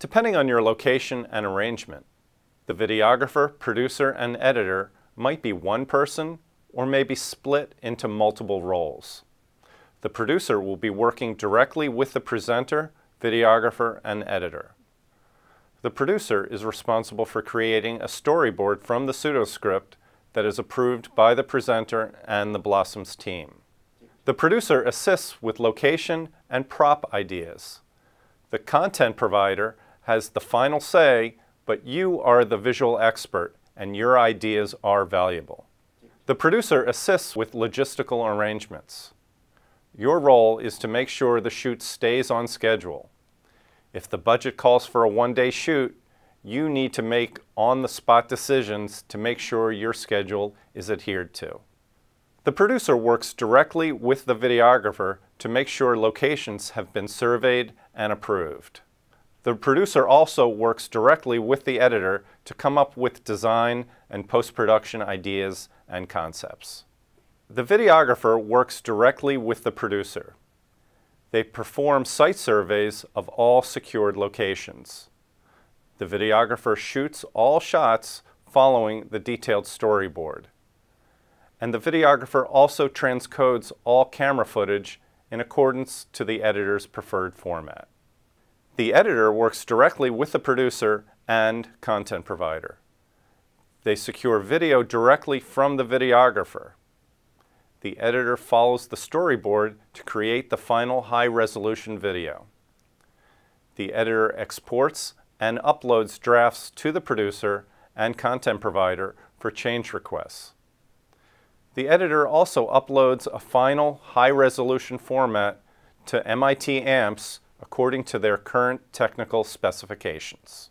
Depending on your location and arrangement, the videographer, producer, and editor might be one person or may be split into multiple roles. The producer will be working directly with the presenter, videographer, and editor. The producer is responsible for creating a storyboard from the pseudoscript that is approved by the presenter and the Blossoms team. The producer assists with location and prop ideas. The content provider has the final say, but you are the visual expert and your ideas are valuable. The producer assists with logistical arrangements. Your role is to make sure the shoot stays on schedule. If the budget calls for a one-day shoot, you need to make on-the-spot decisions to make sure your schedule is adhered to. The producer works directly with the videographer to make sure locations have been surveyed and approved. The producer also works directly with the editor to come up with design and post-production ideas and concepts. The videographer works directly with the producer. They perform site surveys of all secured locations. The videographer shoots all shots following the detailed storyboard and the videographer also transcodes all camera footage in accordance to the editor's preferred format. The editor works directly with the producer and content provider. They secure video directly from the videographer. The editor follows the storyboard to create the final high-resolution video. The editor exports and uploads drafts to the producer and content provider for change requests. The editor also uploads a final high-resolution format to MIT AMPS according to their current technical specifications.